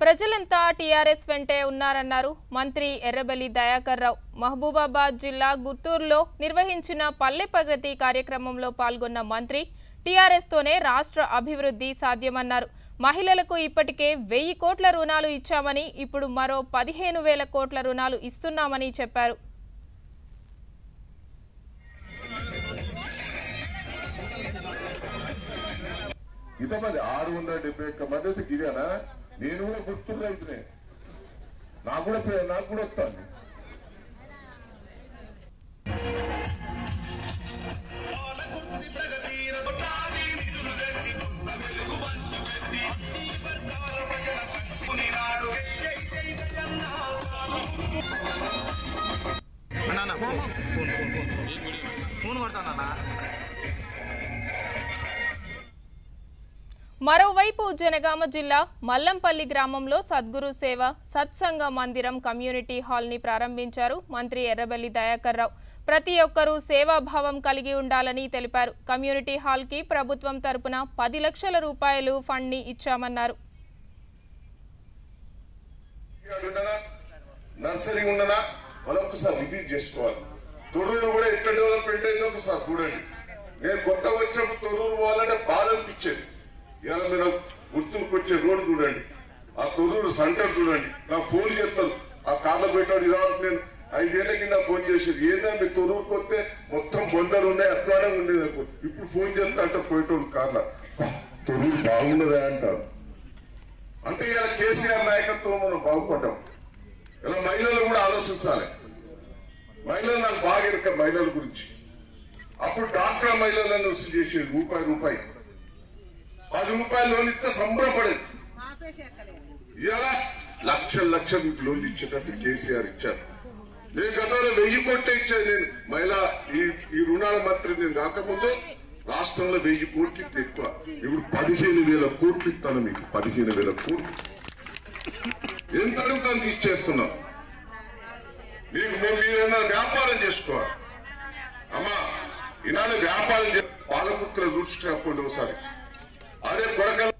ప్రజలంతా టీఆర్ఎస్ వెంటే ఉన్నారన్నారు మంత్రి ఎర్రబెల్లి దయాకర్ రావు. మహబూబాబాద్ జిల్లా గుత్తూరులో నిర్వహించిన పల్లె ప్రగతి కార్యక్రమంలో పాల్గొన్న మంత్రి టీఆర్ఎస్ తోనే రాష్ట్ర అభివృద్ధి సాధ్యమన్నారు. మహిళలకు ఇప్పటికే వెయ్యి కోట్ల రుణాలు ఇచ్చామని ఇప్పుడు మరో పదిహేను వేల కోట్ల రుణాలు ఇస్తున్నామని చెప్పారు. ఇంతమంది ఆరు వందల డెబ్బై ఒక్క మద్దతు అయితే నేను కూడా గుర్తు రైతునే. నాకు కూడా నాకు కూడా వస్తాను ఫోన్ ఫోన్ ఫోన్ ఫోన్. కొడతానన్నా మరోవైపు జనగామ జిల్లా మల్లంపల్లి గ్రామంలో సద్గురు సేవ సత్సంగ మందిరం కమ్యూనిటీ హాల్ని ప్రారంభించారు మంత్రి ఎర్రబెల్లి దయాకర్ రావు. ప్రతి ఒక్కరూ సేవాభావం కలిగి ఉండాలని తెలిపారు. కమ్యూనిటీ హాల్కి ప్రభుత్వం తరపున పది లక్షల రూపాయలు ఫండ్ని ఇచ్చామన్నారు. నర్సరీ ఉండనా మనం ఒకసారి రివ్యూ చేసుకోవాలి. తొర్రూరు కూడా ఎట్లా డెవలప్మెంట్ అయిందో ఒకసారి చూడండి. నేను కొత్త వచ్చినప్పుడు తొర్రూరు పోవాలంటే బాధ అనిపించేది. ఇవాళ మీరు వచ్చే రోడ్డు చూడండి. ఆ తొర్రూరు సెంటర్ చూడండి. నాకు ఫోన్ చేస్తాను ఆ కార్లో పెట్టాడు ఇదావరకు నేను ఐదేళ్ళ కింద ఫోన్ చేసేది. ఏందా మీ తొర్రూరుకి వస్తే మొత్తం బొందలు ఉన్నాయి అధ్వానంగా ఉండేది అనుకో ఇప్పుడు ఫోన్ చేస్తా అంటే పోయేటోడు కార్ల. "బా, బాగున్నదా అంటారు. అంటే ఇలా కేసీఆర్ నాయకత్వం మనం బాగుపడ్డాం. ఇలా మహిళలు కూడా ఆలోచించాలి. మహిళలు నాకు బాగా ఇరక మహిళల గురించి. అప్పుడు డాక్టర్ మహిళలను చేసేది రూపాయి రూపాయి. పది రూపాయలు లోన్ ఇస్తే సంబరపడేది ఇలా లక్షల లక్షలు మీకు లోన్ ఇచ్చేటట్టు కేసీఆర్ ఇచ్చారు. నేను గతంలో వెయ్యి కోట్లే ఇచ్చాను నేను. మహిళా ఈ ఈ రుణాల మంత్రి నేను కాకముందు రాష్ట్రంలో వెయ్యి కోట్లు ఎక్కువ. ఇప్పుడు పదిహేను వేల కోట్లు ఇస్తాను మీకు. పదిహేను వేల కోట్లు. ఎంత అడుగుతాను తీసేస్తున్నాం మీకు మేము మీరు ఏదైనా వ్యాపారం చేసుకోవాలి. అమ్మా ఇలానే వ్యాపారం చే పాలపుత్ర దృష్టి ఒకసారి. అదే కొడకల్